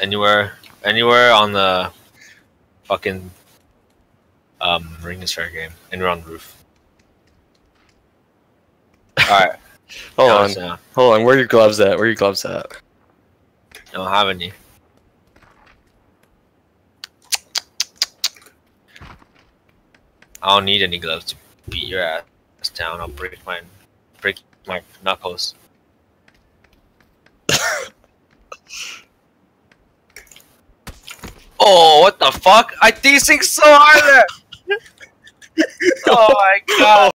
Anywhere, anywhere on the fucking um ring is fair game. Anywhere on the roof. All right. Hold on, uh, hold on. Where are your gloves at? Where are your gloves at? I don't have any. I don't need any gloves to beat your ass down. I'll break my break my knuckles. Oh, what the fuck? I desync so hard oh my god.